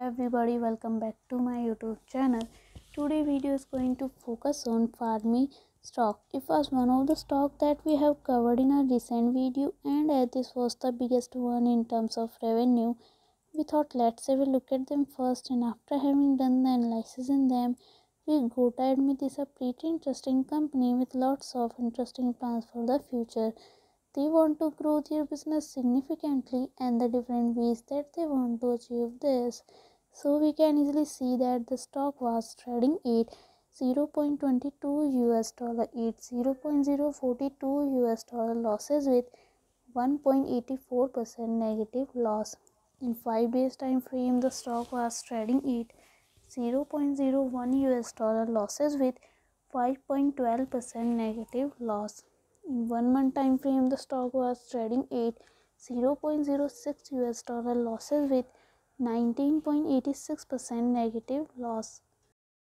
everybody welcome back to my youtube channel. Today video is going to focus on Farmmi stock. It was one of the stock that we have covered in a recent video and as this was the biggest one in terms of revenue. We thought let's have a look at them first and after having done the analysis in them we go to admit this a pretty interesting company with lots of interesting plans for the future. They want to grow their business significantly and the different ways that they want to achieve this so we can easily see that the stock was trading at 0.22 US dollar at 0.042 US dollar losses with 1.84% negative loss. In 5 days time frame the stock was trading at 0.01 US dollar losses with 5.12% negative loss. In 1 month time frame the stock was trading at 0.06 US dollar losses with 19.86% negative loss.